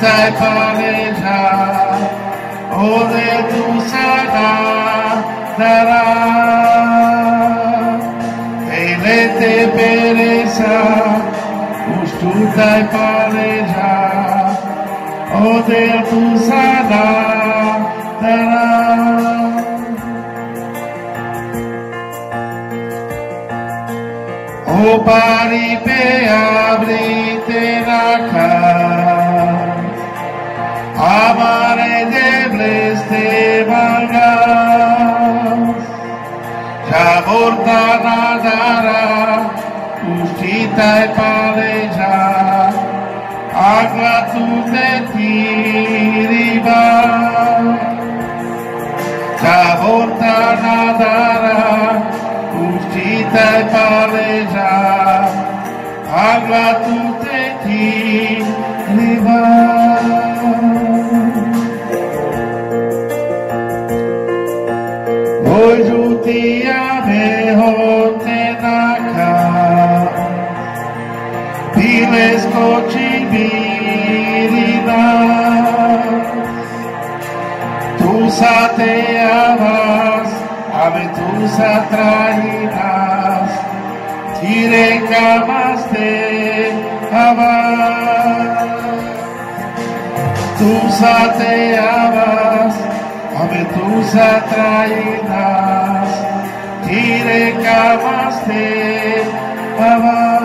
sai para onde tu será, será. Ele te pereça, o tu sai para onde oh, tu será, será. O pari pe abri te na casa. ordana dara uscita e palleggia agua tu te tiriva la ordana dara uscita e palleggia agua tu te tiriva Hoje o behote naka Piles kochi virina Tu te amas, ave tu atraídas Tire camas te amas tus ateadas, ave tus atraídas, Tire kamaste, Baba.